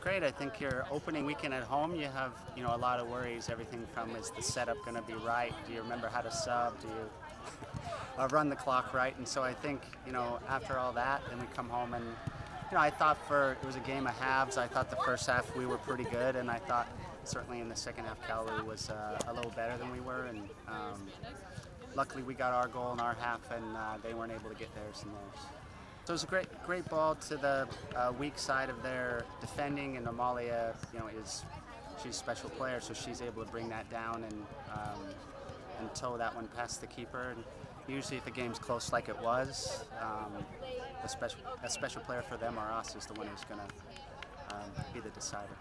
great. I think your opening weekend at home, you have you know a lot of worries. Everything from is the setup going to be right? Do you remember how to sub? Do you uh, run the clock right? And so I think you know after all that, then we come home and you know I thought for it was a game of halves. I thought the first half we were pretty good, and I thought certainly in the second half Calgary was uh, a little better than we were, and um, luckily we got our goal in our half, and uh, they weren't able to get theirs in theirs. So it was a great, great ball to the uh, weak side of their defending, and Amalia, you know, is she's a special player, so she's able to bring that down and um, and toe that one past the keeper. And usually, if the game's close like it was, um, a special a special player for them or us is the one who's going to um, be the decider.